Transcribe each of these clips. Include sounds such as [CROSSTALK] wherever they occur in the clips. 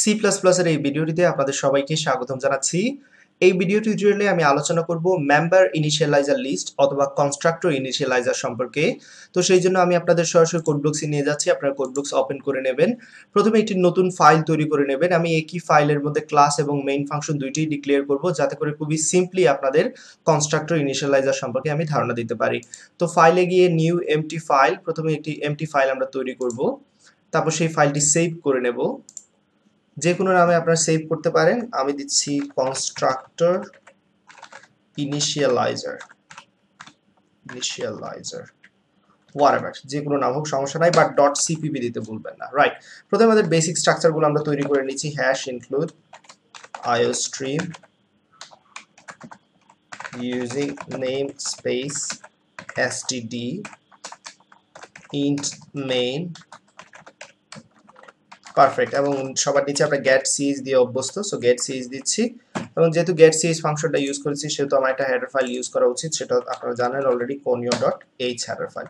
C plus প্লাসের এই ভিডিওটিতে আপনাদের সবাইকে স্বাগতম জানাচ্ছি। এই ভিডিও টিউটোরিয়ালে আমি আলোচনা করব মেম্বার ইনিশিয়ালাইজার লিস্ট অথবা কনস্ট্রাক্টর ইনিশিয়ালাইজার সম্পর্কে। তো সেই জন্য আমি আপনাদের সরাসরি কোডব্লকসে নিয়ে যাচ্ছি, আপনারা কোডব্লকস ওপেন করে নেবেন। প্রথমে একটি নতুন ফাইল তৈরি করে নেবেন। আমি একই ফাইলের মধ্যে ক্লাস এবং মেইন ফাংশন দুইটিই ডিক্লেয়ার করব যাতে করে খুবই সিম্পলি আপনাদের কনস্ট্রাক্টর ইনিশিয়ালাইজার সম্পর্কে আমি ধারণা দিতে পারি। তো ফাইলে গিয়ে নিউ এমটি ফাইল প্রথমে একটি এমটি ফাইল আমরা তৈরি করব। তারপর সেই ফাইলটি সেভ করে নেব। যে কোনো নামে আপনারা সেভ করতে পারেন। আমি দিচ্ছি কনস্ট্রাক্টর ইনিশিয়ালাইজার ইনিশিয়ালাইজার হোয়াটএভার যে কোনো নাম হোক, সমস্যা নাই বাট ডট সিপিপি দিতে ভুলবেন না। রাইট প্রথমে আমাদের বেসিক স্ট্রাকচারগুলো আমরা তৈরি করে নিচ্ছি। Hash include iostream using namespace std int main perfect এবং সবার নিচে আমরা গেট সিজ দিয়ে অভ্যস্ত সো গেট সিজ দিচ্ছি। এবং যেহেতু গেট সিএস ফাংশনটা ইউজ করেছি, সেহেতু আমার একটা হেডার ফাইল ইউজ করা উচিত, সেটা আপনারা জানেন already conio dot h header file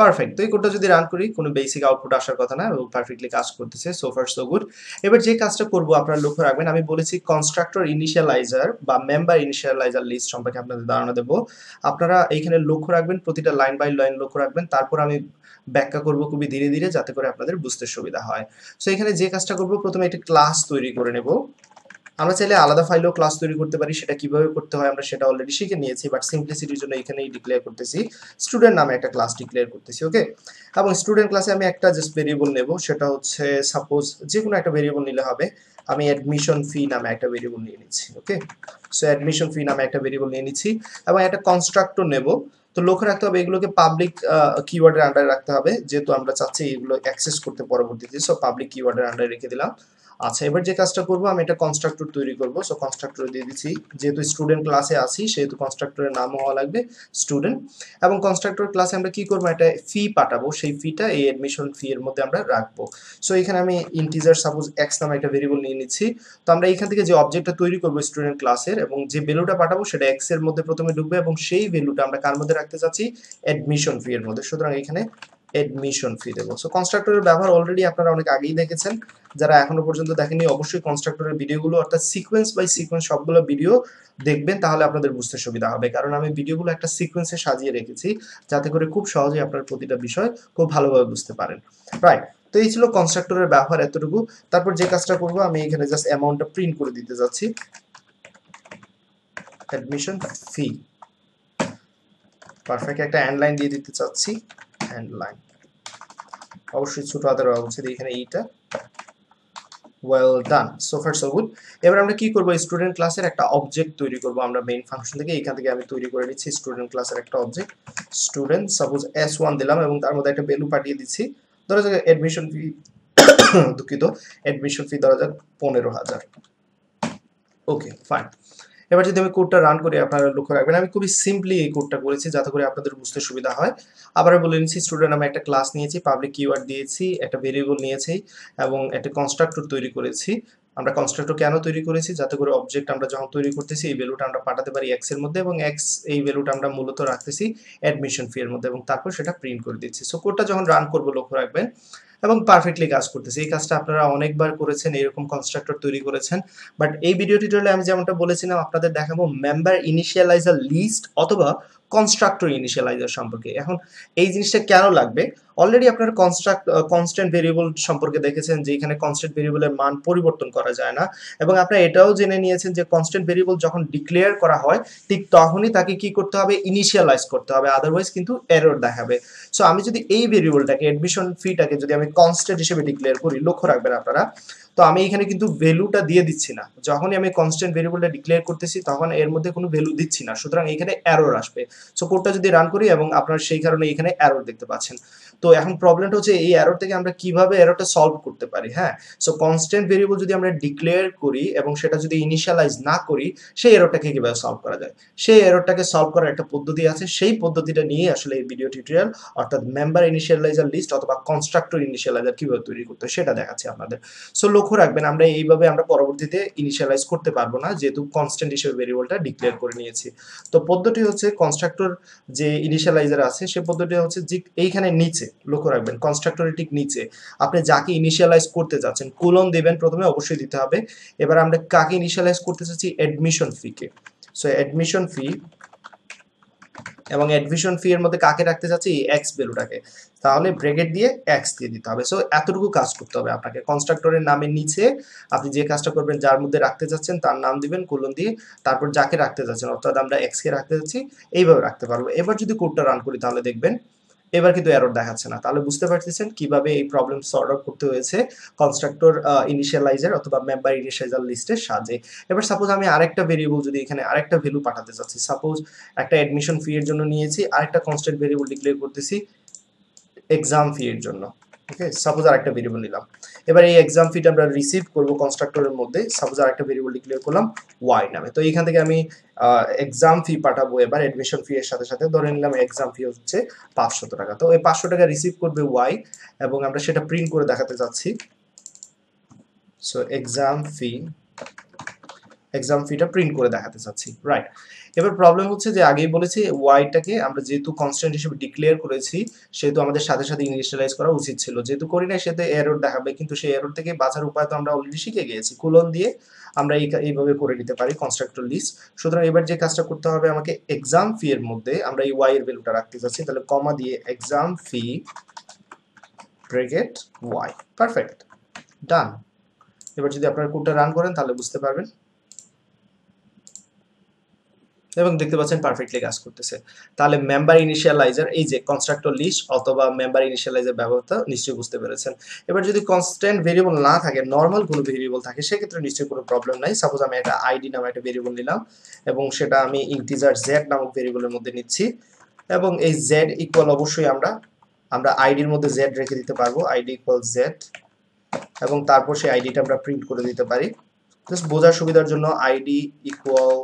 perfect তো এই কোডটা যদি রান করি, কোনো বেসিক আউটপুট আসার কথা না এবং পারফেক্টলি কাজ করতেছে সো ফার সো গুড এবার যে কাজটা করব, আপনারা লক্ষ্য রাখবেন, আমি বলেছি কনস্ট্রাক্টর ইনিশিয়ালাইজার বা মেম্বার ইনিশিয়ালাইজার লিস্ট সম্পর্কে আপনাদের ধারণা দেবো। আপনারা এইখানে লক্ষ্য রাখবেন, প্রতিটা লাইন বাই লাইন লক্ষ্য রাখবেন, তারপর আমি ব্যাখ্যা করব খুবই ধীরে ধীরে, যাতে করে আপনাদের বুঝতে সুবিধা হয়। সো এখানে যে কাজটা করব, প্রথমে একটি ক্লাস তৈরি করে নেব। আমরা চাইলে আলাদা ফাইলেও ক্লাস তৈরি করতে পারি, সেটা কীভাবে করতে হয় আমরা সেটা অলরেডি শিখে নিয়েছি বাট সিম্পলিসিটির জন্য এখানেই ডিক্লেয়ার করতেছি স্টুডেন্ট নামে একটা ক্লাস ডিক্লেয়ার করতেছি ওকে এবং স্টুডেন্ট ক্লাসে আমি একটা জাস্ট ভেরিয়েবল নেব, সেটা হচ্ছে সাপোজ যে কোনো একটা ভেরিয়েবল নিলে হবে, আমি অ্যাডমিশন ফি নামে একটা ভেরিয়েবল নিয়ে নিচ্ছি ওকে সো অ্যাডমিশন ফি নামে একটা ভেরিয়েবল নিয়ে নিচ্ছি, এবং একটা কনস্ট্রাক্টর নেব, তো লক্ষ্য রাখতে হবে এগুলোকে পাবলিক কিওয়ার্ডের আন্ডারে রাখতে হবে, যেহেতু আমরা চাচ্ছি এগুলো অ্যাক্সেস করতে পরবর্তীতে সো পাবলিক কিওয়ার্ডের আন্ডারে রেখে দিলাম। আচ্ছা এবার যে কাজটা করব, আমি একটা কনস্ট্রাক্টর তৈরি করব। সো কনস্ট্রাক্টর দিয়ে দিচ্ছি, যেহেতু স্টুডেন্ট ক্লাসে আছি, সেহেতু কনস্ট্রাক্টরের নাম হওয়া লাগবে স্টুডেন্ট এবং কনস্ট্রাক্টর ক্লাসে আমরা কি করব, একটা ফি পাঠাবো। সেই ফিটা এই অ্যাডমিশন ফি এর মধ্যে আমরা রাখব। সো এখানে আমি ইন্টিজার সাপোজ এক্স নামে একটা ভেরিয়েবল নিয়ে নিচ্ছি। তো আমরা এখান থেকে যে অবজেক্টটা তৈরি করব স্টুডেন্ট ক্লাসের এবং যে ভ্যালুটা পাঠাবো, সেটা এক্সের মধ্যে প্রথমে ঢুকবে এবং সেই ভ্যালুটা আমরা কার মধ্যে রাখতে চাচ্ছি? অ্যাডমিশন ফি এর মধ্যে। সুতরাং এখানে এডমিশন ফি দেবো। সো কনস্ট্রাক্টরের ব্যবহার অলরেডি আপনারা অনেক আগেই দেখেছেন। যারা এখনও পর্যন্ত দেখেনি অবশ্যই কনস্ট্রাক্টরের ভিডিওগুলো অর্থাৎ সিকোয়েন্স বাই সিকোয়েন্স সবগুলো ভিডিও দেখবেন, তাহলে আপনাদের বুঝতে সুবিধা হবে। কারণ আমি ভিডিওগুলো একটা সিকোয়েন্সে সাজিয়ে রেখেছি, যাতে করে খুব সহজেই আপনার প্রতিটা বিষয় খুব ভালোভাবে বুঝতে পারেন। রাইট তো এই ছিল কনস্ট্রাক্টরের ব্যবহার এতটুকু। তারপর যে কাজটা করব, আমি এখানে জাস্ট অ্যামাউন্টটা প্রিন্ট করে দিতে যাচ্ছি। অ্যাডমিশন ফি পারফেক্ট একটা হ্যান্ড লাইন দিয়ে দিতে চাচ্ছি। হ্যান্ড লাইন অবশ্যই ছোট হাতের উচিত এখানে এইটা। Well done so far so good এবার আমরা কি করব? স্টুডেন্ট ক্লাসের একটা অবজেক্ট তৈরি করব আমরা মেইন ফাংশন থেকে। এখান থেকে আমি তৈরি করে নিচ্ছি স্টুডেন্ট ক্লাসের একটা object student suppose S one দিলাম এবং তার মধ্যে একটা ভ্যালু পাঠিয়ে দিচ্ছি। ধরা যাক অ্যাডমিশন ফি [COUGHS] দুঃখিত। অ্যাডমিশন ফি ধরা যাক পনেরো হাজার। ওকে ফাইন এবার যদি আমি কোডটা রান করি, আপনারা লক্ষ্য রাখবেন, আমি খুবই সিম্পলি এই কোডটা করেছি যাতে করে আপনাদের বুঝতে সুবিধা হয়। আবার বলে নিচ্ছি স্টুডেন্ট আমি একটা ক্লাস নিয়েছি পাবলিক কিওয়ার্ড দিয়েছি, একটা ভেরিয়েবল নিয়েছি, এবং একটা কনস্ট্রাক্টর তৈরি করেছি। আমরা কনস্ট্রাক্টর কেন তৈরি করেছি? যাতে করে অবজেক্ট আমরা যখন তৈরি করতেছি, এই ভ্যালুটা আমরা পাঠাতে পারি এক্সের মধ্যে, এবং এক্স এই ভ্যালুটা আমরা মূলত রাখতেছি অ্যাডমিশন ফি এর মধ্যে, এবং তারপর সেটা প্রিন্ট করে দিচ্ছি। সো কোডটা যখন রান করব, লক্ষ্য রাখবেন এবং পারফেক্টলি কাজ করতেছে। এই কাজটা আপনারা অনেকবার করেছেন, এরকম কনস্ট্রাক্টর তৈরি করেছেন। বাট এই ভিডিও টিউটোরিয়ালে আমি যেমনটা বলেছিলাম, আপনাদের দেখাবো মেম্বার ইনিশিয়ালাইজার লিস্ট অথবা কনস্ট্রাক্টর ইনিশিয়ালাইজার সম্পর্কে। এখন এই জিনিসটা কেন লাগবে? অলরেডি আপনারা কনস্ট্রাক্ট কনস্ট্যান্ট ভেরিয়েবল সম্পর্কে দেখেছেন যে এখানে কনস্ট্যান্ট ভেরিয়েবলের মান পরিবর্তন করা যায় না। এবং আপনারা এটাও জেনে নিয়েছেন যে কনস্ট্যান্ট ভেরিয়েবল যখন ডিক্লেয়ার করা হয়, ঠিক তখনই তাকে কি করতে হবে? ইনিশিয়ালাইজ করতে হবে। আদারওয়াইজ কিন্তু এরর দেখাবে। সো আমি যদি এই ভেরিয়েবলটাকে অ্যাডমিশন ফিটাকে যদি আমি কনস্ট্যান্ট হিসেবে ডিক্লেয়ার করি, লক্ষ্য রাখবেন আপনারা তো আমি এখানে কিন্তু ভ্যালুটা দিয়ে দিচ্ছি না। যখনই আমি কনস্ট্যান্ট ভেরিয়েবলটা ডিক্লেয়ার করতেছি, তখন এর মধ্যে কোনো ভ্যালু দিচ্ছি না। সুতরাং এখানে এরর আসবে। সো কোডটা যদি রান করি এবং আপনার সেই কারণে এখানে এরর দেখতে পাচ্ছেন। তো এখন প্রবলেমটা হচ্ছে এই এরর থেকে আমরা কীভাবে এররটা সলভ করতে পারি হ্যাঁ? সো কনস্ট্যান্ট ভেরিয়েবল যদি আমরা ডিক্লেয়ার করি এবং সেটা যদি ইনিশিয়ালাইজ না করি, সেই এররটাকে কীভাবে সলভ করা যায়? সেই এররটাকে সলভ করার একটা পদ্ধতি আছে। সেই পদ্ধতিটা নিয়ে আসলে এই ভিডিও টিউটোরিয়াল অর্থাৎ মেম্বার ইনিশিয়ালাইজার লিস্ট অথবা কনস্ট্রাক্টর ইনিশিয়ালাইজার কীভাবে তৈরি করতে সেটা দেখাচ্ছি আপনাদের। সো লক্ষ্য রাখবেন, আমরা এইভাবে আমরা পরবর্তীতে ইনিশিয়ালাইজ করতে পারব না, যেহেতু কনস্ট্যান্ট হিসেবে ভেরিয়েবলটা ডিক্লেয়ার করে নিয়েছি। তো পদ্ধতি হচ্ছে কনস্ট্রাক্টর যে ইনিশিয়ালাইজার আছে, সে পদ্ধতি হচ্ছে যে এইখানে নিচে, লক্ষ্য রাখবেন কনস্ট্রাক্টরের ঠিক নিচে। আপনি যাকে ইনিশিয়ালাইজ করতে যাচ্ছেন, কুলন দেবেন প্রথমে অবশ্যই দিতে হবে। এবার আমরা কাকে ইনিশিয়ালাইজ করতে চাচ্ছি? অ্যাডমিশন ফিকে সো অ্যাডমিশন ফি এবং অ্যাডমিশন ফি এর মধ্যে কাকে রাখতে চাচ্ছি? এক্স ভ্যালুটাকে। তাহলে ব্রেকেট দিয়ে এক্স দিয়ে দিতে হবে। সো এতটুকু কাজ করতে হবে আপনাকে। কনস্ট্রাক্টরের নামের নিচে আপনি যে কাজটা করবেন, যার মধ্যে রাখতে চাচ্ছেন, তার নাম দিবেন কোলন দিয়ে তারপর যাকে রাখতে চাচ্ছেন, অর্থাৎ আমরা এক্স কে রাখতে চাচ্ছি, এইভাবে রাখতে পারব। এবার যদি কোডটা রান করি, তাহলে দেখবেন এবার কিন্তু এরর দেখাচ্ছে না। তাহলে বুঝতে পারতেছেন কীভাবে এই প্রবলেম সর্ট আউট করতে হয়েছে কনস্ট্রাক্টর ইনিশিয়ালাইজার অথবা মেম্বার ইনিশিয়ালাইজার লিস্টের সাহায্যে। এবার সাপোজ আমি আরেকটা ভেরিয়েবল যদি এখানে আরেকটা ভ্যালু পাঠাতে চাচ্ছি। সাপোজ একটা অ্যাডমিশন ফি এর জন্য নিয়েছি, আরেকটা কনস্ট্যান্ট ভেরিয়েবল ডিক্লেয়ার করতেছি এক্সাম ফি এর জন্য। ওকে সাপোজ আর একটা ভেরিয়েবল নিলাম। এবার এই এক্সাম ফিট আমরা রিসিভ করব কনস্ট্রাক্টরের মধ্যে সাপোজ আর একটা ভেরিয়েবল ডিক্লেয়ার করলাম ওয়াই নামে। তো এইখান থেকে আমি এক্সাম ফি পাঠাবো এবার অ্যাডমিশন ফি এর সাথে সাথে। ধরে নিলাম এক্সাম ফি হচ্ছে পাঁচশো টাকা। তো এই পাঁচশো টাকা রিসিভ করবে ওয়াই এবং আমরা সেটা প্রিন্ট করে দেখাতে চাচ্ছি সো এক্সাম ফি এক্সাম ফিটা প্রিন্ট করে দেখাতে চাচ্ছি রাইট এবার প্রবলেম হচ্ছে যে আগেই বলেছি ওয়াইটাকে আমরা যেহেতু কনস্ট্যান্ট হিসেবে ডিক্লেয়ার করেছি, সেহেতু আমাদের সাথে সাথে ইনিশিয়ালাইজ করা উচিত ছিল। যেহেতু করি না সেতে এরর দেখাবে, কিন্তু সেই এরর থেকে বাঁচার উপায় তো আমরা অলরেডি শিখে গিয়েছি। কুলন দিয়ে আমরা এই এইভাবে করে নিতে পারি কনস্ট্রাক্টর লিস্ট সুতরাং এবার যে কাজটা করতে হবে আমাকে এক্সাম ফি এর মধ্যে আমরা এই ওয়াই এর ভ্যালুটা রাখতে চাচ্ছি, তাহলে কমা দিয়ে exam fee bracket Y perfect done এবার যদি আপনার কোডটা রান করেন, তাহলে বুঝতে পারবেন। এবং দেখতে পাচ্ছেন পারফেক্টলি কাজ করতেছে। তাহলে মেম্বার ইনিশিয়ালাইজার এই যে কনস্ট্রাক্টর লিস্ট অথবা মেম্বার ইনিশিয়ালাইজার ব্যবহারটা নিশ্চয়ই বুঝতে পেরেছেন। এবার যদি কনস্ট্যান্ট ভেরিয়েবল না থাকে নর্মাল কোনো ভেরিয়েবল থাকে, সেক্ষেত্রে নিশ্চয়ই কোনো প্রবলেম নাই। সাপোজ আমি একটা আইডি নামে একটা ভেরিয়েবল নিলাম এবং সেটা আমি ইন্টিজার জেড নামক ভেরিয়েবলের মধ্যে নিচ্ছি এবং এই জেড ইকুয়াল অবশ্যই আমরা আমরা আইডির মধ্যে জেড রেখে দিতে পারব। আইডি ইকুয়াল জেড এবং তারপর সেই আইডিটা আমরা প্রিন্ট করে দিতে পারি। জাস্ট বোঝার সুবিধার জন্য আইডি ইকুয়াল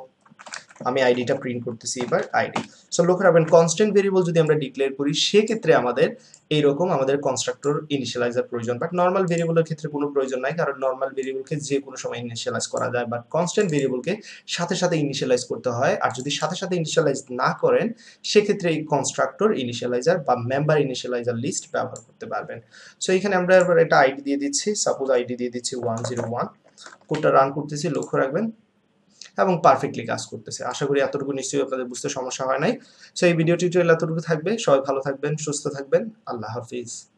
আমি আইডিটা প্রিন্ট করতেছি এবার আইডি সো লক্ষ্য রাখবেন কনস্ট্যান্ট ভেরিয়েবল যদি আমরা ডিক্লেয়ার করি, সেক্ষেত্রে আমাদের এইরকম আমাদের কনস্ট্রাক্টর ইনিশিয়ালাইজার প্রয়োজন। বাট নর্মাল ভেরিয়েবলের ক্ষেত্রে কোনো প্রয়োজন নাই, কারণ নর্মাল ভেরিয়েবলকে যে কোনো সময় ইনিশিয়ালাইজ করা যায়। বাট কনস্ট্যান্ট ভেরিয়েবলকে সাথে সাথে ইনিশিয়ালাইজ করতে হয়। আর যদি সাথে সাথে ইনিশিয়ালাইজ না করেন, সেক্ষেত্রে এই কনস্ট্রাক্টর ইনিশিয়ালাইজার বা মেম্বার ইনিশিয়ালাইজার লিস্ট ব্যবহার করতে পারবেন। সো এখানে আমরা এবার একটা আইডি দিয়ে দিচ্ছি। সাপোজ আইডি দিয়ে দিচ্ছি ওয়ান জিরো ওয়ান কোডটা রান করতেছি, লক্ষ্য রাখবেন। এবং পারফেক্টলি কাজ করতেছে। আশা করি এতটুকু নিশ্চয়ই আপনাদের বুঝতে সমস্যা হয় নাই। সেই ভিডিও টিউটোরিয়াল এতটুকু থাকবে। সবাই ভালো থাকবেন, সুস্থ থাকবেন। আল্লাহ হাফিজ।